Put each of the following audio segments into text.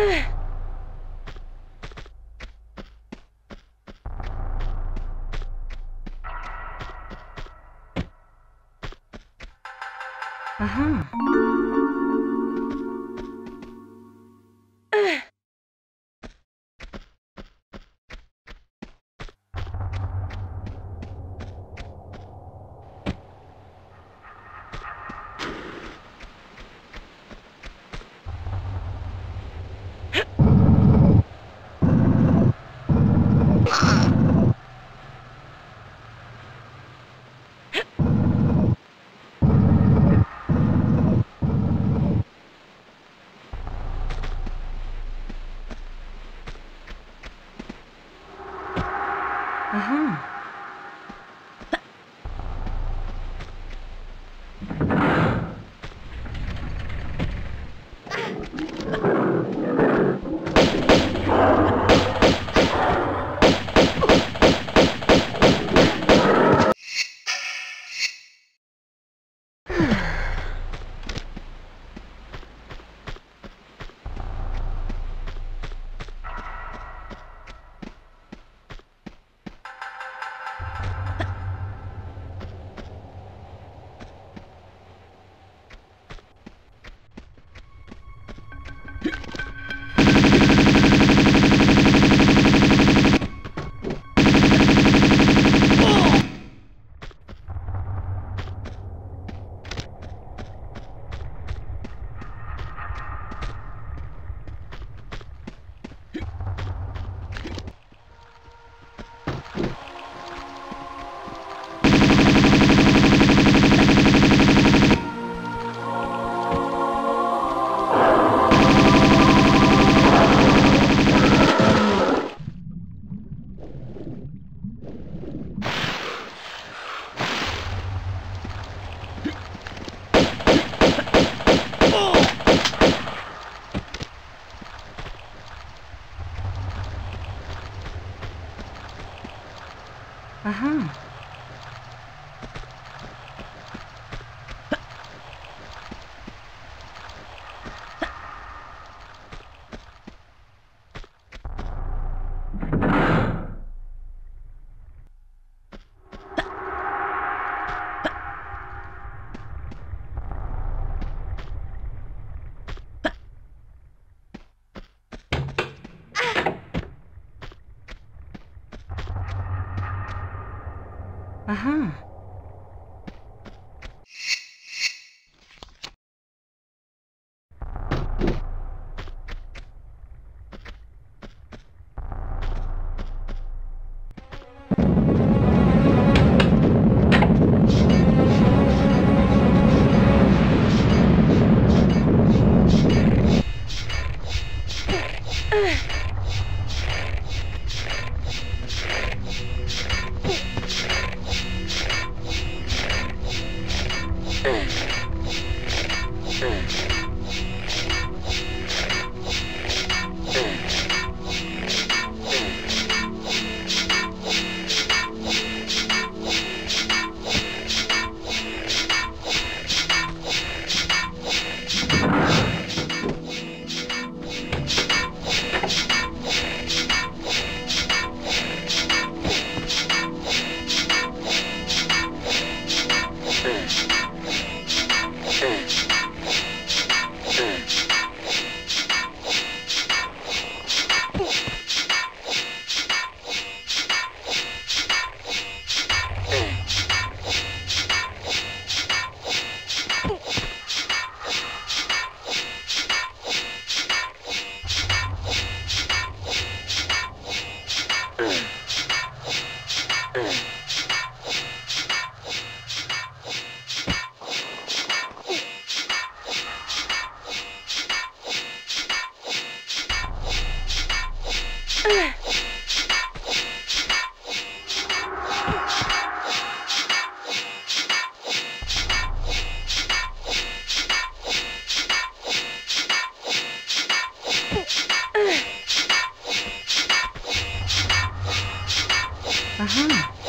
Ugh. Aha. 啊哈。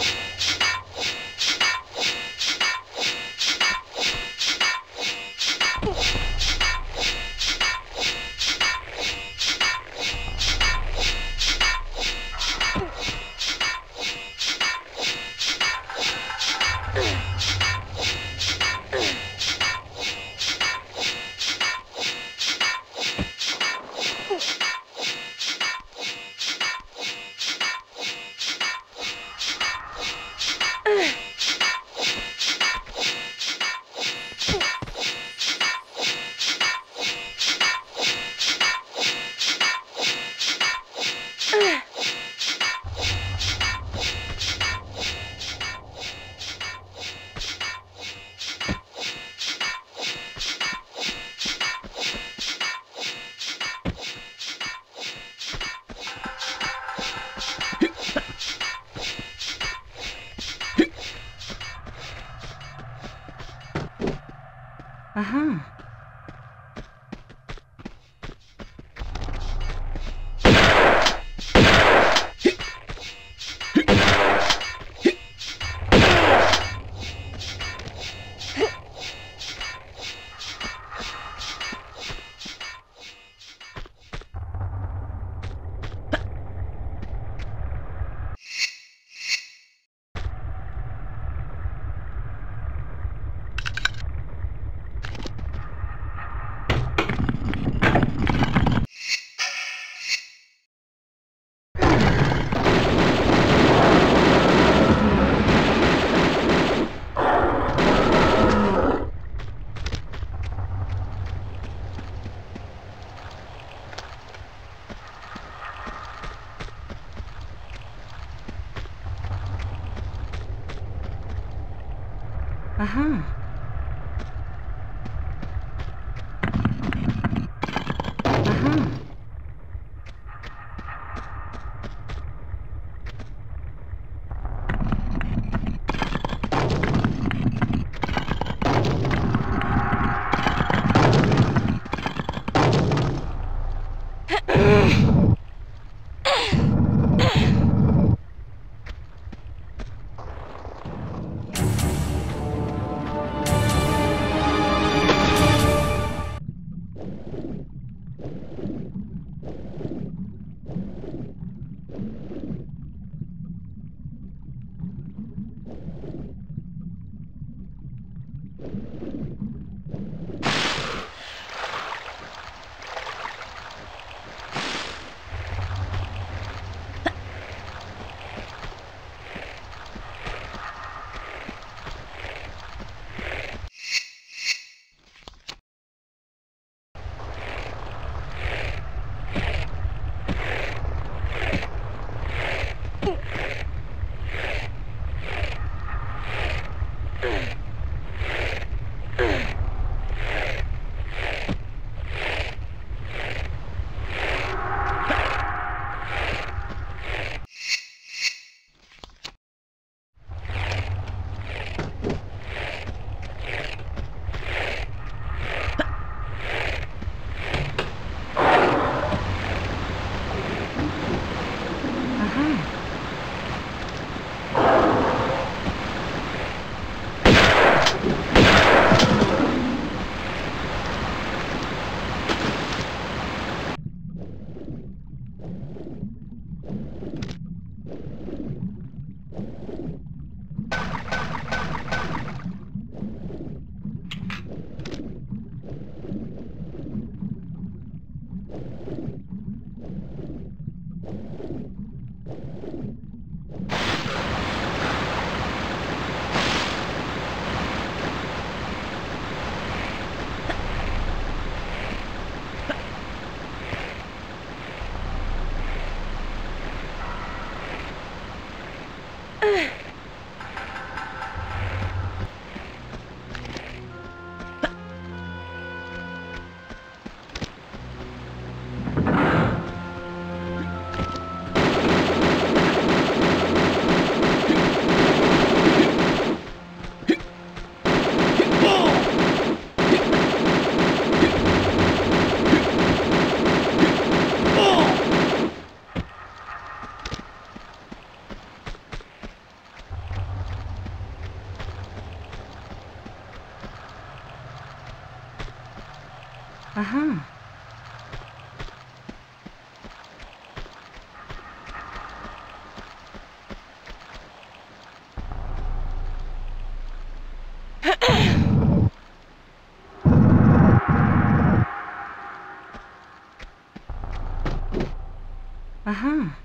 Aha. Aha. Aha. Aha.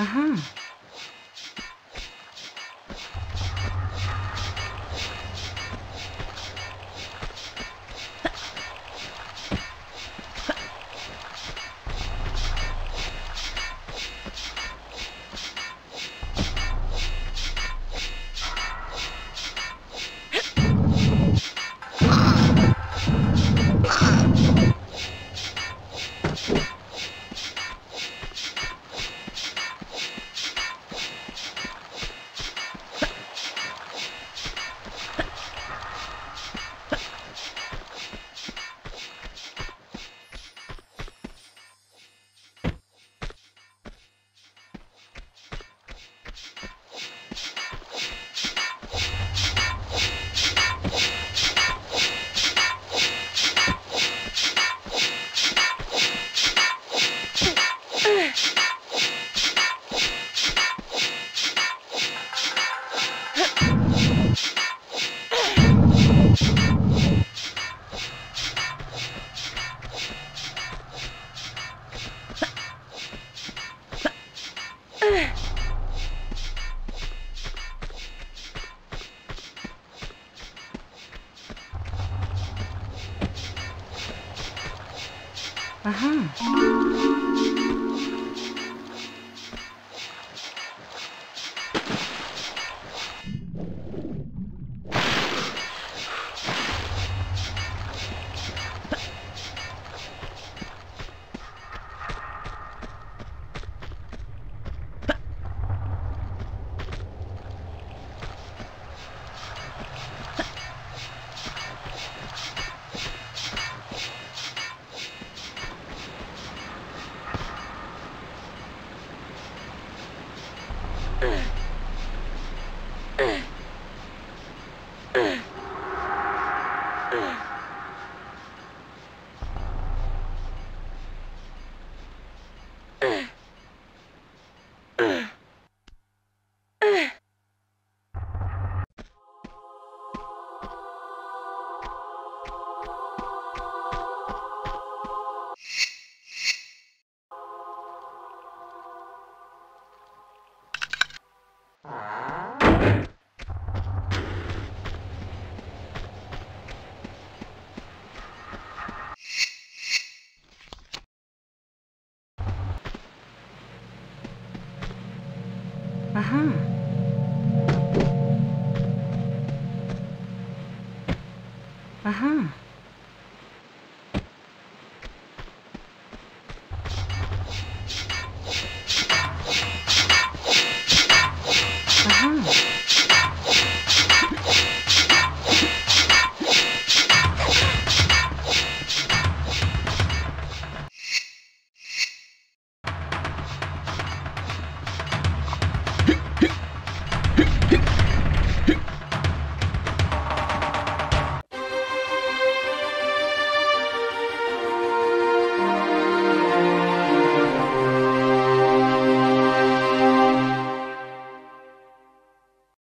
Aha. Aha. Aha.